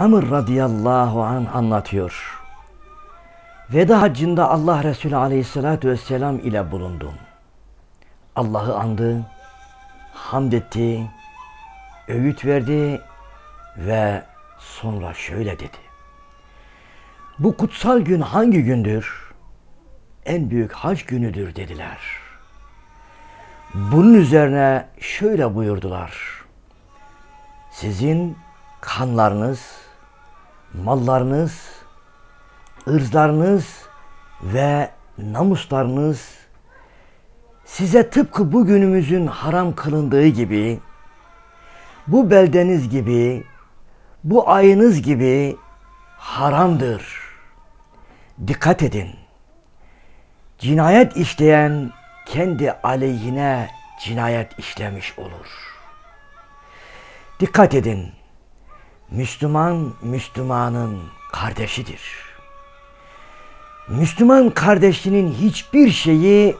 Amr radıyallahu an anlatıyor. Veda haccında Allah Resulü aleyhissalatü vesselam ile bulundum. Allah'ı andı, hamd etti, öğüt verdi ve sonra şöyle dedi. Bu kutsal gün hangi gündür? En büyük hac günüdür dediler. Bunun üzerine şöyle buyurdular. Sizin kanlarınız, mallarınız, ırzlarınız ve namuslarınız size tıpkı bugünümüzün haram kılındığı gibi, bu beldeniz gibi, bu ayınız gibi haramdır. Dikkat edin. Cinayet işleyen kendi aleyhine cinayet işlemiş olur. Dikkat edin. Müslüman Müslümanın kardeşidir. Müslüman kardeşinin hiçbir şeyi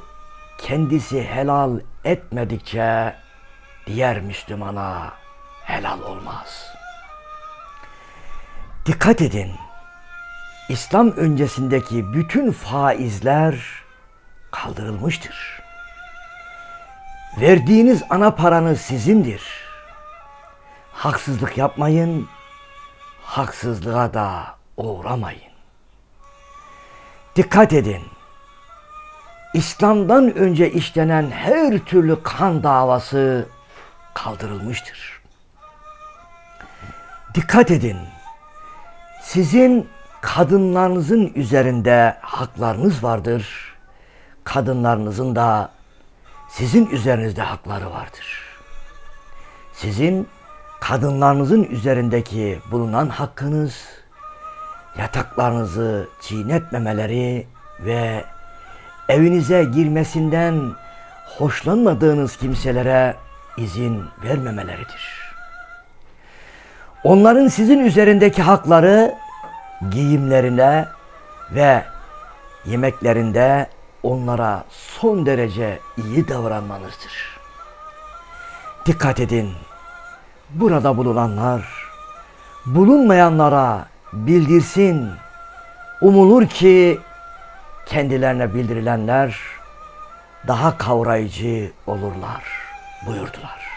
kendisi helal etmedikçe diğer Müslümana helal olmaz. Dikkat edin. İslam öncesindeki bütün faizler kaldırılmıştır. Verdiğiniz ana paranız sizindir. Haksızlık yapmayın, haksızlığa da uğramayın. Dikkat edin. İslam'dan önce işlenen her türlü kan davası kaldırılmıştır. Dikkat edin. Sizin kadınlarınızın üzerinde haklarınız vardır. Kadınlarınızın da sizin üzerinizde hakları vardır. Sizin kadınlarınızın üzerindeki bulunan hakkınız yataklarınızı çiğnetmemeleri ve evinize girmesinden hoşlanmadığınız kimselere izin vermemeleridir. Onların sizin üzerindeki hakları giyimlerine ve yemeklerinde onlara son derece iyi davranmanızdır. Dikkat edin. Burada bulunanlar bulunmayanlara bildirsin. Umulur ki kendilerine bildirilenler daha kavrayıcı olurlar buyurdular.